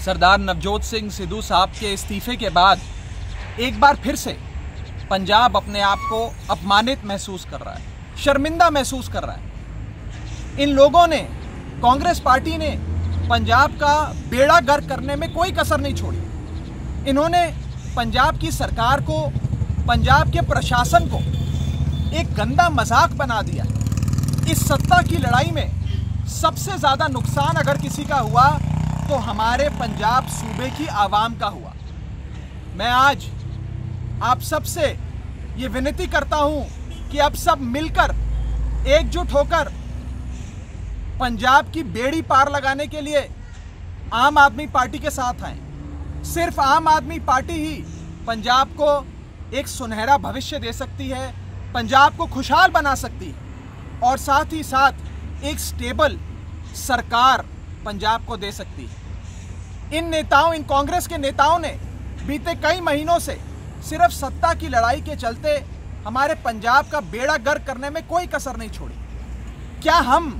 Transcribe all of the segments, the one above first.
सरदार नवजोत सिंह सिद्धू साहब के इस्तीफे के बाद एक बार फिर से पंजाब अपने आप को अपमानित महसूस कर रहा है, शर्मिंदा महसूस कर रहा है। इन लोगों ने, कांग्रेस पार्टी ने पंजाब का बेड़ा गर्क करने में कोई कसर नहीं छोड़ी। इन्होंने पंजाब की सरकार को, पंजाब के प्रशासन को एक गंदा मज़ाक बना दिया। इस सत्ता की लड़ाई में सबसे ज़्यादा नुकसान अगर किसी का हुआ तो हमारे पंजाब सूबे की आवाम का हुआ। मैं आज आप सबसे ये विनती करता हूँ कि अब सब मिलकर, एकजुट होकर, पंजाब की बेड़ी पार लगाने के लिए आम आदमी पार्टी के साथ आए। सिर्फ़ आम आदमी पार्टी ही पंजाब को एक सुनहरा भविष्य दे सकती है, पंजाब को खुशहाल बना सकती है, और साथ ही साथ एक स्टेबल सरकार पंजाब को दे सकती है। इन नेताओं, इन कांग्रेस के नेताओं ने बीते कई महीनों से सिर्फ़ सत्ता की लड़ाई के चलते हमारे पंजाब का बेड़ा गर्क करने में कोई कसर नहीं छोड़ी। क्या हम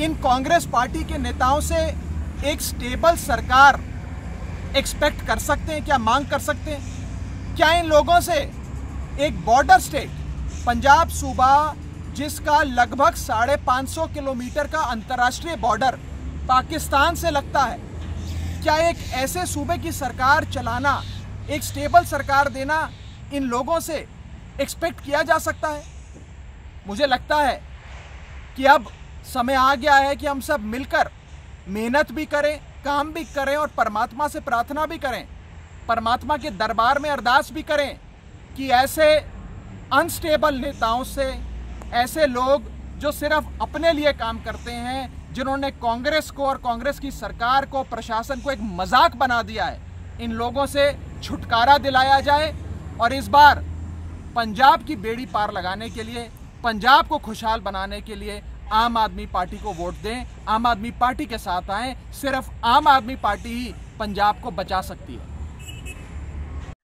इन कांग्रेस पार्टी के नेताओं से एक स्टेबल सरकार एक्सपेक्ट कर सकते हैं, क्या मांग कर सकते हैं? क्या इन लोगों से एक बॉर्डर स्टेट, पंजाब सूबा, जिसका लगभग साढ़े पाँच सौ किलोमीटर का अंतर्राष्ट्रीय बॉर्डर पाकिस्तान से लगता है। क्या एक ऐसे सूबे की सरकार चलाना, एक स्टेबल सरकार देना इन लोगों से एक्सपेक्ट किया जा सकता है? मुझे लगता है कि अब समय आ गया है कि हम सब मिलकर मेहनत भी करें, काम भी करें और परमात्मा से प्रार्थना भी करें। परमात्मा के दरबार में अरदास भी करें कि ऐसे अनस्टेबल नेताओं से, ऐसे लोग जो सिर्फ़ अपने लिए काम करते हैं, जिन्होंने कांग्रेस को और कांग्रेस की सरकार को, प्रशासन को एक मज़ाक बना दिया है, इन लोगों से छुटकारा दिलाया जाए और इस बार पंजाब की बेड़ी पार लगाने के लिए, पंजाब को खुशहाल बनाने के लिए आम आदमी पार्टी को वोट दें, आम आदमी पार्टी के साथ आएँ, सिर्फ़ आम आदमी पार्टी ही पंजाब को बचा सकती है।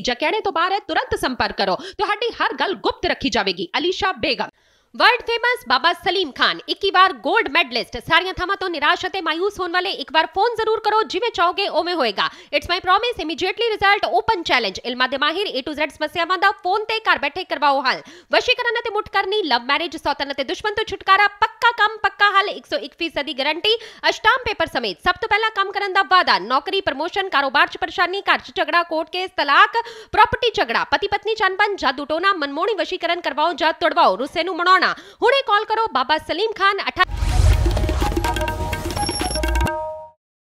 जकैड़े तो बाहर है, तुरंत संपर्क करो। तो हर गल गुप्त रखी जाएगी अलीशा बेगम। वर्ल्ड फ़ेमस बाबा सलीम खान एक बार गोल्ड मेडलिस्ट सारिया थामा तो निराश थे मायूस होने वाले एक बार फ़ोन ज़रूर करो जिम्मे चाहोगे, ओमे होएगा। It's my promise immediately result open challenge इलमा दे माहिर ए टू जेड समस्यावां दा फ़ोन ते घर बैठे करवाओ हल। वशीकरण ते मुठकरनी लव मैरिज सौतन ते दुश्मन तो छुटकारा, पक्का काम, पक्का हल 101% गारंटी अष्टाम पेपर समेत। सब तो पहला काम करन दा वादा, नौकरी प्रमोशन कारोबार च परेशानी, घर च कोर्ट केस तलाक प्रॉपर्टी झगड़ा पति पत्नी चनपन जा दुटोना मनमोणी वशीकरण करवाओ जा तोड़वाओ रुसे नु होना हुणे कॉल करो बाबा सलीम खान अठा